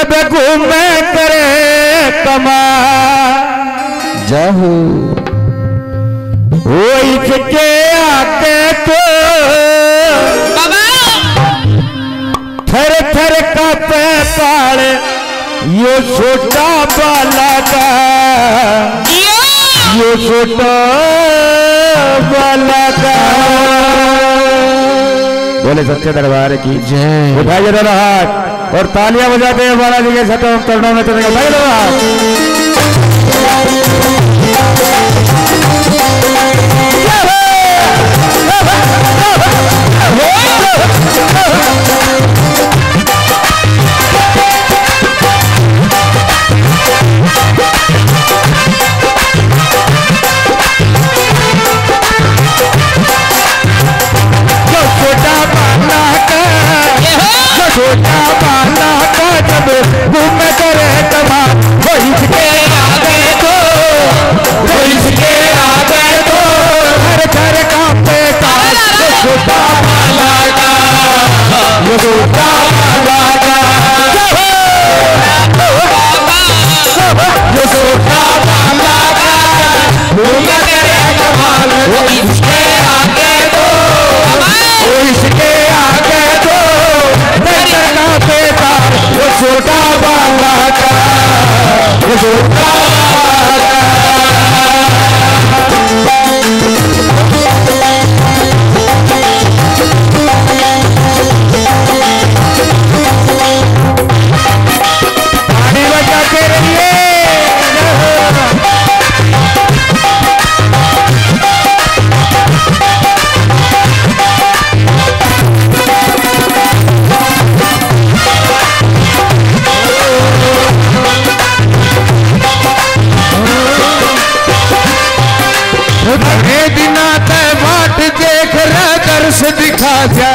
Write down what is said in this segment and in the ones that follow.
कब घूम करे कमा। जाहू के आते तो। थर थर का पैपाड़ यो छोटा बाला का यो छोटा बाला का बोले सच्चे दरबार की जय। भाई जरा हाथ। और तालियाँ बजाते हैं बालाजी के सतम चरणों में तो निकल Oh, gracias.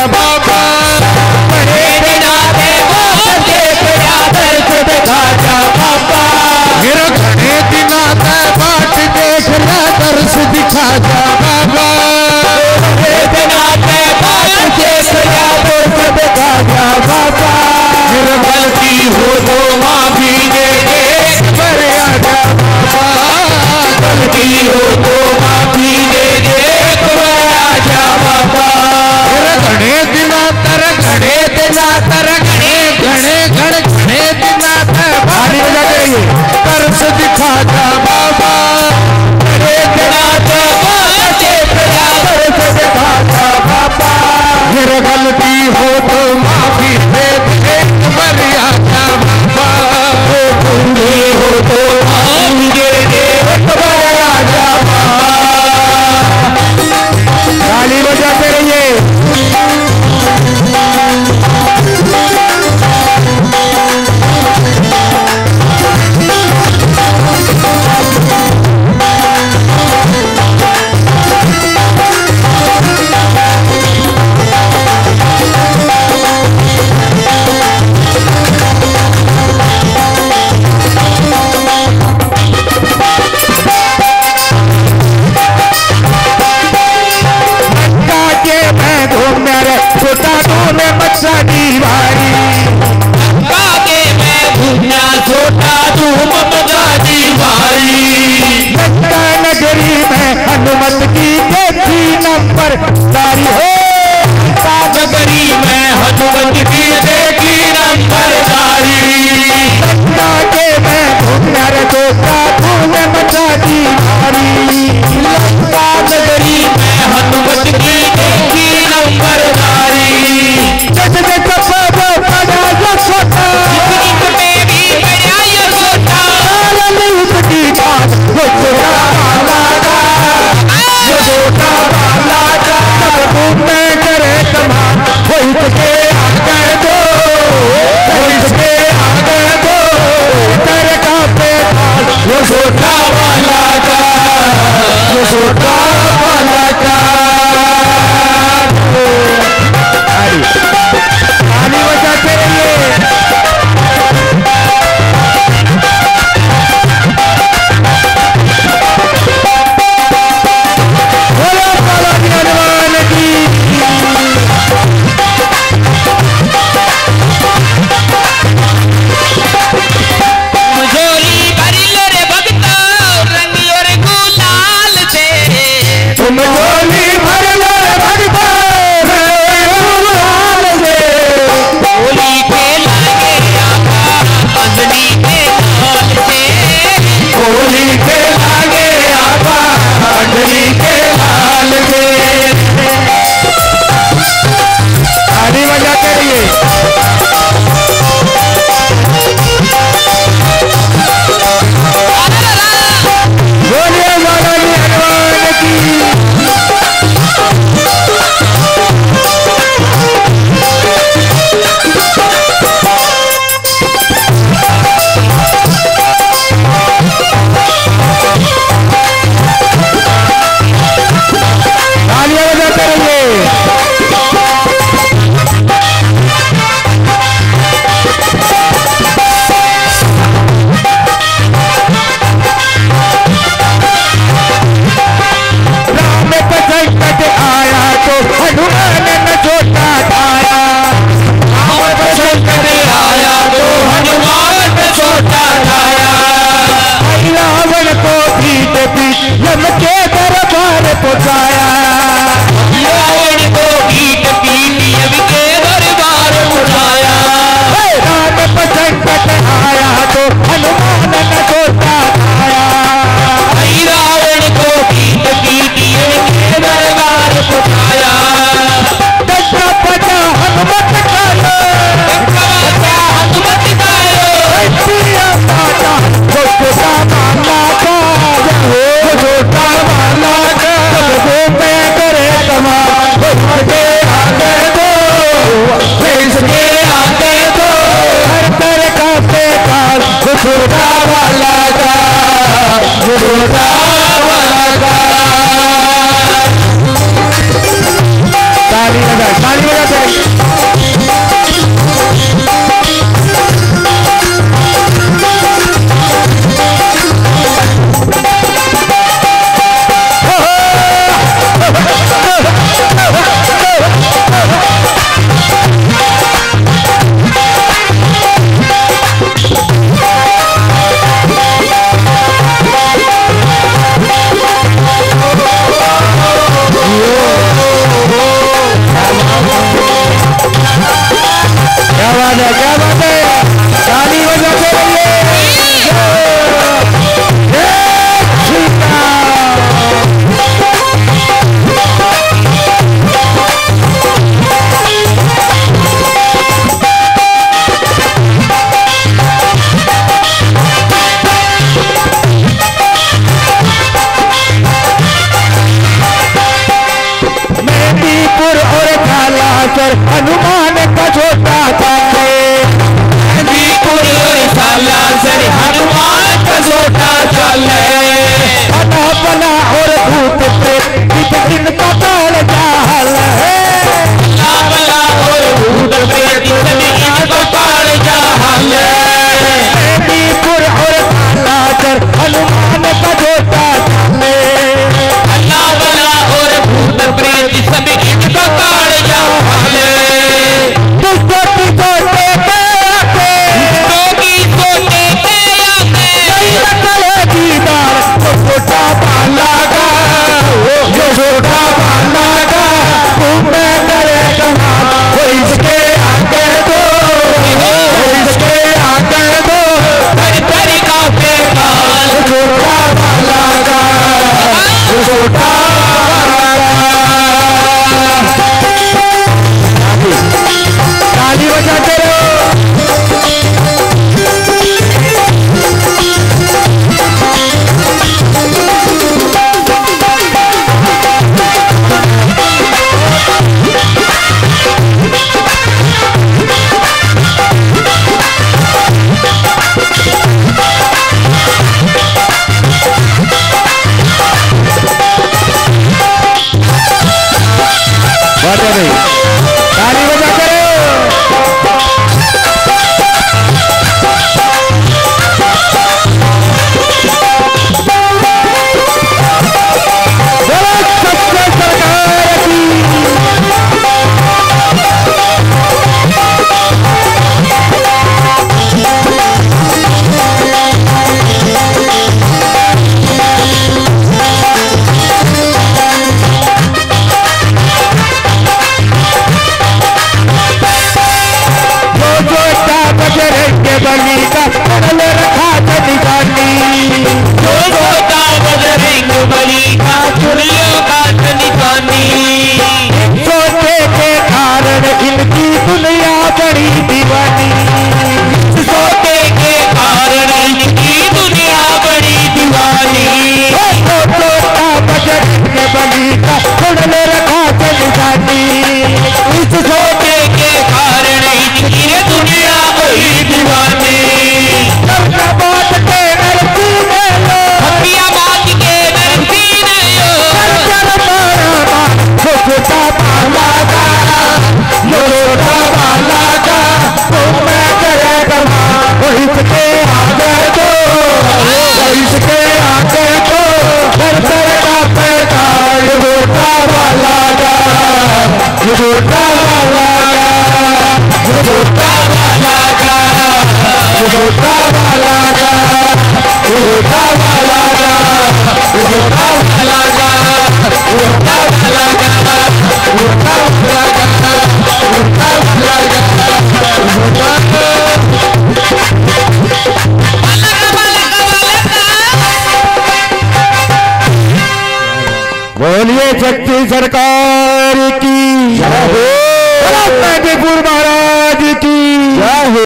सरकार